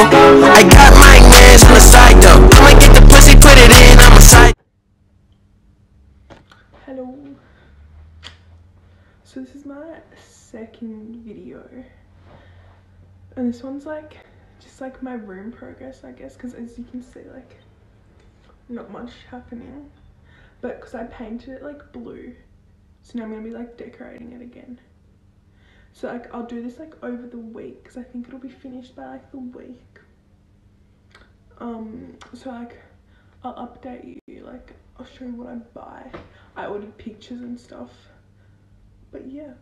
I got my mans on the side though. I'ma get the pussy, put it in, side. Hello. So this is my second video. And this one's like just like my room progress, I guess, because as you can see, like not much happening. But because I painted it like blue, so now I'm gonna be like decorating it again. So like I'll do this like over the week because I think it'll be finished by like the week. Um, so like I'll update you, like I'll show you what I buy. I ordered pictures and stuff. But yeah.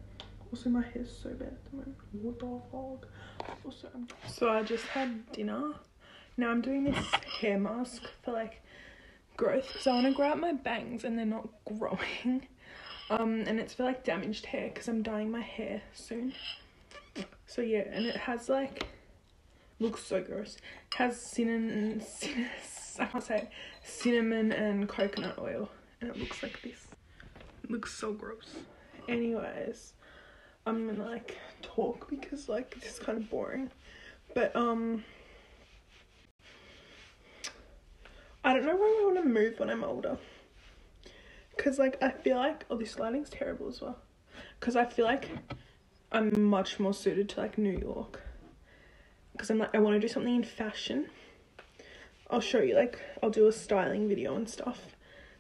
Also my hair's so bad at the moment. What the fuck? Also I'm So I just had dinner. Now I'm doing this hair mask for like growth. So I want to grow out my bangs and they're not growing. Um and it's for like damaged hair because I'm dyeing my hair soon. So yeah, and it has like looks so gross. It has cinnamon, cinnamon I can't say cinnamon and coconut oil, and it looks like this. Looks so gross. Anyways, I'm gonna like talk because like this is kind of boring, but um, I don't know where I want to move when I'm older. Cause like I feel like oh this lighting's terrible as well. Cause I feel like I'm much more suited to like New York. Cause I'm like I want to do something in fashion. I'll show you like I'll do a styling video and stuff.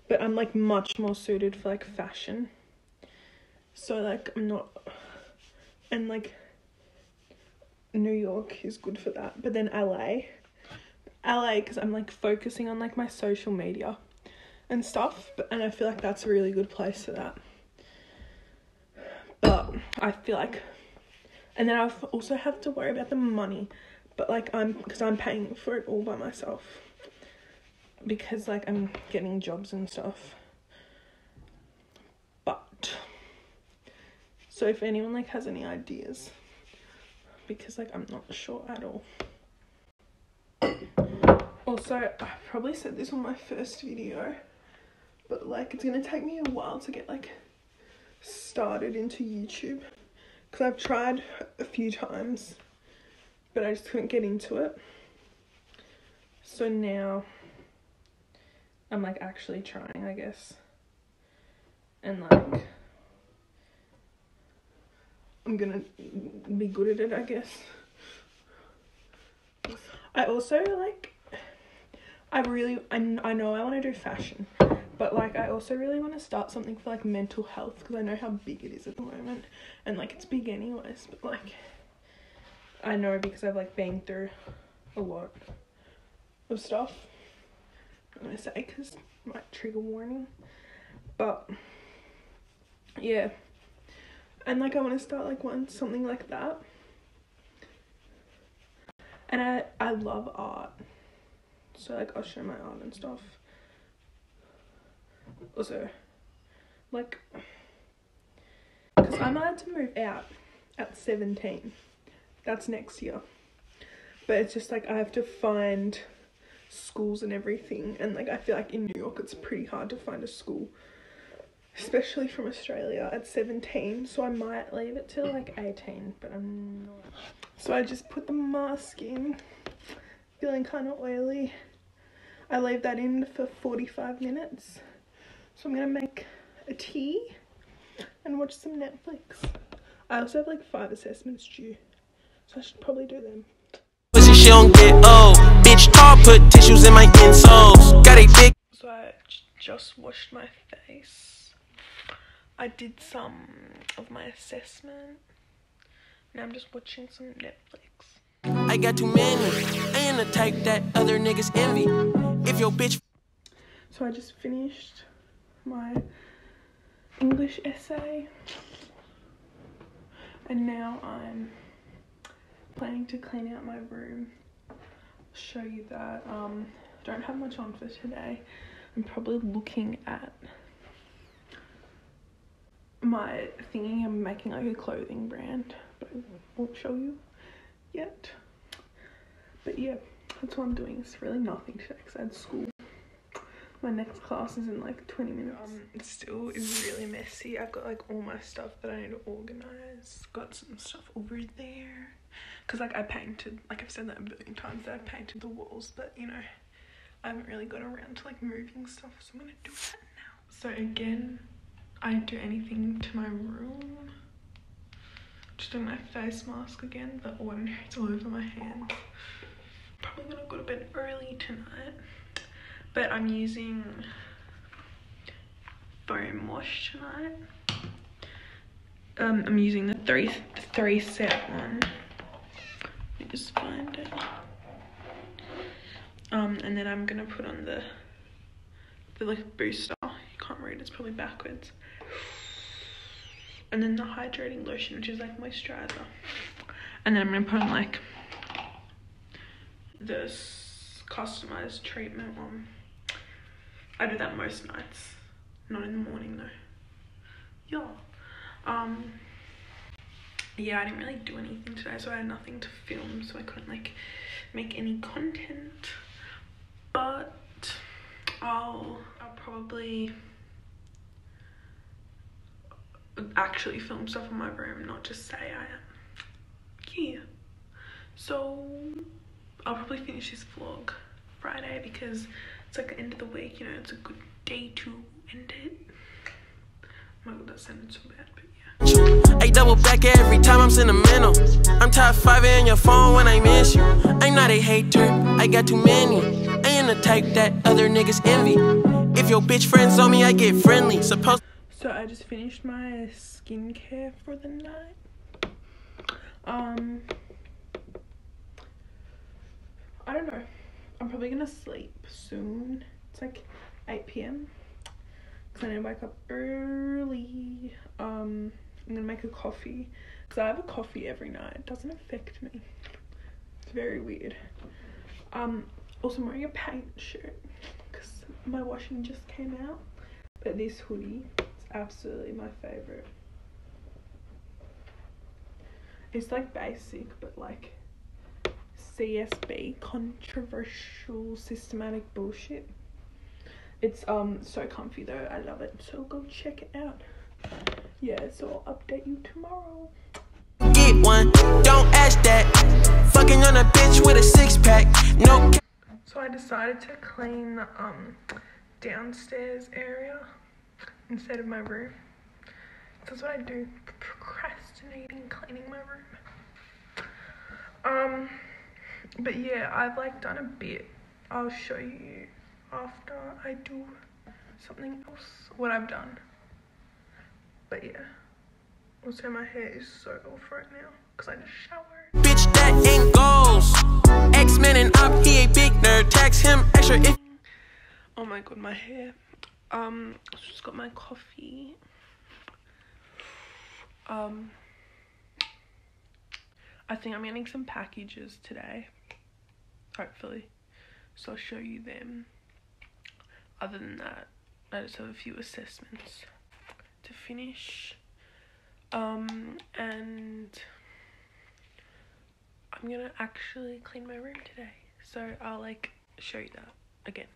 But I'm like much more suited for like fashion. So like I'm not and like New York is good for that. But then LA LA because I'm like focusing on like my social media and stuff and I feel like that's a really good place for that. But I feel like and then I also have to worry about the money but like I'm because I'm paying for it all by myself. Because like I'm getting jobs and stuff. But so if anyone like has any ideas because like I'm not sure at all. Also I probably said this on my first video but like it's gonna take me a while to get like started into YouTube because I've tried a few times but I just couldn't get into it. So now I'm like actually trying, I guess. And like I'm gonna be good at it, I guess. I also like I really I, I know I want to do fashion but like I also really want to start something for like mental health because I know how big it is at the moment and like it's big anyways but like I know because I've like been through a lot of stuff. I'm gonna say because might trigger warning, but yeah, and like I want to start like one something like that. And I I love art, so like I'll show my art and stuff. Also, like, because I'm allowed to move out at 17 that's next year. But it's just like I have to find schools and everything and like I feel like in New York it's pretty hard to find a school especially from Australia at 17 so I might leave it till like 18 but I'm not. So I just put the mask in feeling kind of oily. I leave that in for 45 minutes so I'm gonna make a tea and watch some Netflix I also have like five assessments due so I should probably do them. Pussy, she don't get old. Bitch, car put tissues in my insoles. Got a big. So I just washed my face. I did some of my assessment. Now I'm just watching some Netflix. I got too many. I ain't the type that other niggas envy. If your bitch. So I just finished my English essay. And now I'm planning to clean out my room. I'll show you that. Um don't have much on for today. I'm probably looking at my thinking i'm making like a clothing brand but i won't show you yet. But yeah that's what i'm doing. It's really nothing today because i had school My next class is in like 20 minutes. Um, it still is really messy. I've got like all my stuff that I need to organize. Got some stuff over there. Cause like I painted, like I've said that a billion times that I painted the walls, but you know, I haven't really got around to like moving stuff, so I'm gonna do that now. So again, I didn't do anything to my room. Just doing my face mask again, the ordinary's all over my hands. Probably gonna go to bed early tonight but I'm using foam wash tonight. Um, I'm using the three three set one. Let me just find it. Um, and then I'm gonna put on the the like booster. You can't read. It's probably backwards. And then the hydrating lotion, which is like moisturizer. And then I'm gonna put on like this customized treatment one. I do that most nights. Not in the morning though. Yeah. Um yeah, I didn't really do anything today, so I had nothing to film, so I couldn't like make any content. But I'll I'll probably actually film stuff in my room, not just say I am. Yeah. So I'll probably finish this vlog Friday because it's like the end of the week, you know, it's a good day to end it. Oh my god, that sounded so bad, but yeah. I double back every time I'm sentimental. I'm top five in your phone when I miss you. I'm not a hater, I got too many. I ain't the type that other niggas envy. If your bitch friends on me, I get friendly. Supposed So I just finished my skincare for the night. Um I don't know. I'm probably gonna sleep soon. It's like 8 p.m. Cause I need to wake up early. Um, I'm gonna make a coffee. Cause I have a coffee every night. It doesn't affect me. It's very weird. Um, also I'm wearing a paint shirt because my washing just came out. But this hoodie is absolutely my favorite. It's like basic, but like CSB, controversial systematic bullshit. It's um so comfy though. I love it. So go check it out. Yeah, so I'll update you tomorrow. Get one, don't ask that. Fucking on a bitch with a six pack. No. So I decided to clean the um downstairs area instead of my room. That's what I do. Procrastinating cleaning my room. Um but yeah i've like done a bit. I'll show you after i do something else what i've done. But yeah also my hair is so off right now because i just showered. Bitch that ain't goals. X-men and up he a big nerd. Text him extra if oh my god my hair. Um just got my coffee. Um I think I'm getting some packages today hopefully. So I'll show you them. Other than that, I just have a few assessments to finish. Um, and I'm gonna actually clean my room today. So I'll like show you that again.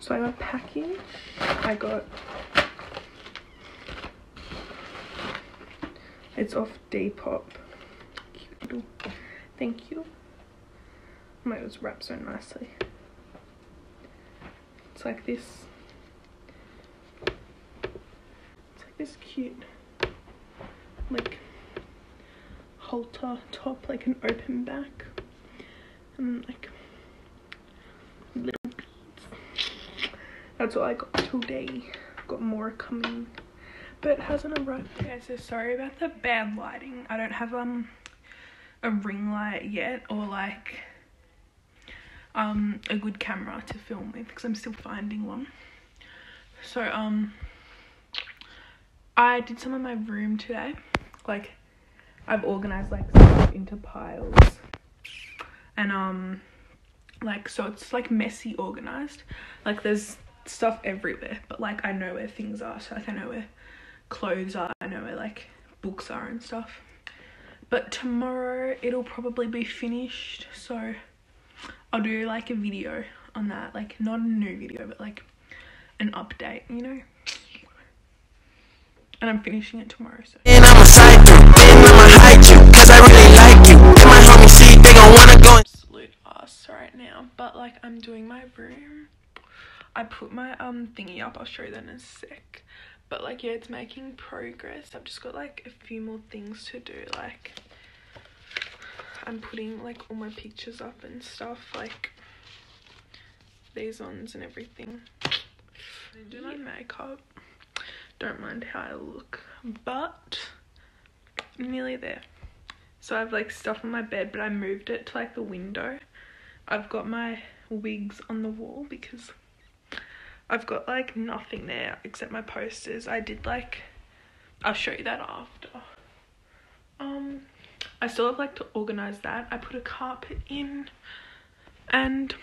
So I got packing. I got it's off Depop. Cute little. Thank you. It was wrapped so nicely. It's like this. It's like this cute, like halter top, like an open back, and like little beads. That's all I got today. Got more coming, but it hasn't arrived. Okay, so sorry about the bad lighting. I don't have um a ring light yet, or like um, a good camera to film with because I'm still finding one. So um, I did some of my room today. Like I've organized like stuff into piles and um like so it's like messy organized. Like there's stuff everywhere, but like I know where things are. So like I know where clothes are. I know where like books are and stuff. But tomorrow it'll probably be finished. So I'll do like a video on that. Like not a new video, but like an update, you know. And I'm finishing it tomorrow, so. And I'ma side you, then I'ma hide you, cause I really like you. And my homies see, they gon' wanna go and absolute ass right now but like i'm doing my room i put my um thingy up i'll show you that in a sec but like yeah it's making progress i've just got like a few more things to do like i'm putting like all my pictures up and stuff like these ones and everything I do my makeup don't mind how i look but I'm nearly there so I have like stuff on my bed, but I moved it to like the window. I've got my wigs on the wall because I've got like nothing there except my posters. I did like, I'll show you that after. I still have like to organize that. I put a carpet in and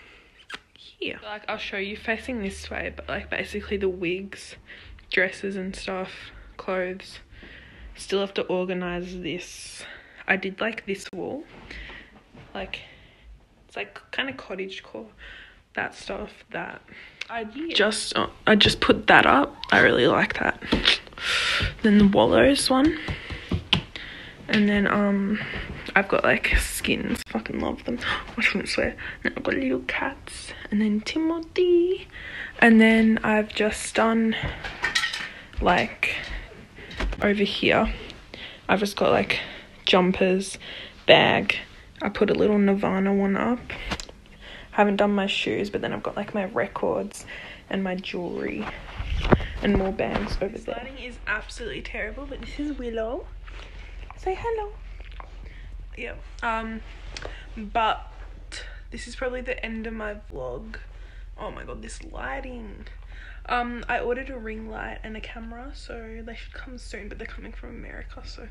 here. Like I'll show you facing this way, but like basically the wigs, dresses and stuff, clothes. Still have to organize this. I did like this wall, like it's like kind of cottage core, that stuff. That I just uh, I just put that up. I really like that. Then the Wallows one, and then um I've got like skins. Fucking love them. I shouldn't swear. And I've got little cats, and then Timothy, and then I've just done like over here. I've just got like jumpers, bag. I put a little Nirvana one up. Haven't done my shoes, but then I've got like my records and my jewelry and more bags over there. Lighting is absolutely terrible, but this is Willow. Say hello. Yeah. Um, but this is probably the end of my vlog. Oh my god, this lighting. Um, I ordered a ring light and a camera, so they should come soon, but they're coming from America, so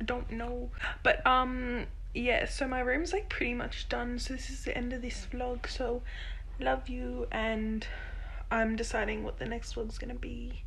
I don't know. But um yeah, so my room's like pretty much done. So this is the end of this vlog. So love you and I'm deciding what the next vlog's gonna be.